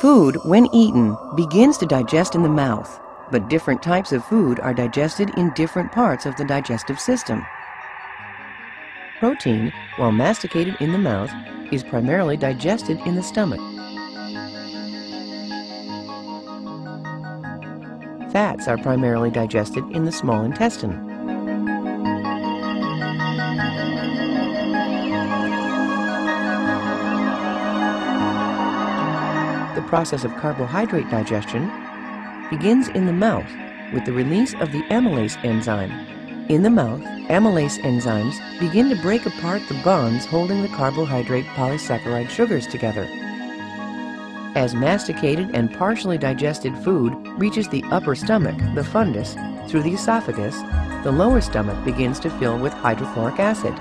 Food, when eaten, begins to digest in the mouth, but different types of food are digested in different parts of the digestive system. Protein, while masticated in the mouth, is primarily digested in the stomach. Fats are primarily digested in the small intestine. Process of carbohydrate digestion begins in the mouth with the release of the amylase enzyme. In the mouth, amylase enzymes begin to break apart the bonds holding the carbohydrate polysaccharide sugars together. As masticated and partially digested food reaches the upper stomach, the fundus, through the esophagus, the lower stomach begins to fill with hydrochloric acid.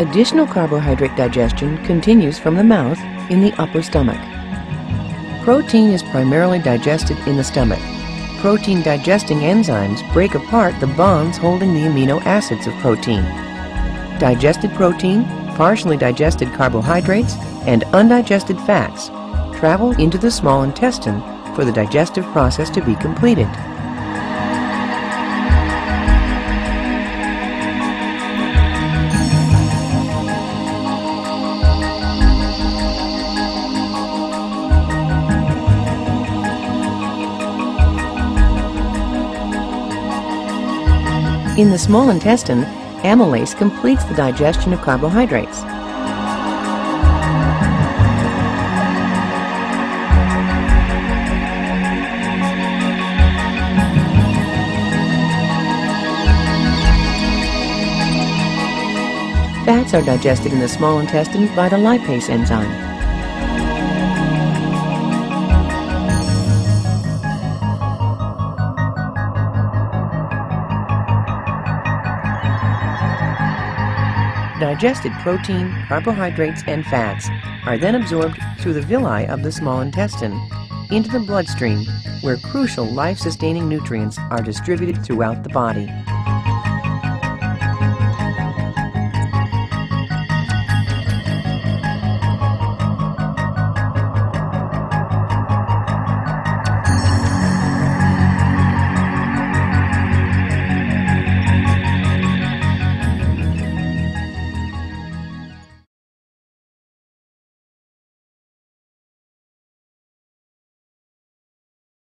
Additional carbohydrate digestion continues from the mouth in the upper stomach. Protein is primarily digested in the stomach. Protein digesting enzymes break apart the bonds holding the amino acids of protein. Digested protein, partially digested carbohydrates, and undigested fats travel into the small intestine for the digestive process to be completed. In the small intestine, amylase completes the digestion of carbohydrates. Fats are digested in the small intestine by the lipase enzyme. Digested protein, carbohydrates, and fats are then absorbed through the villi of the small intestine into the bloodstream, where crucial life sustaining nutrients are distributed throughout the body.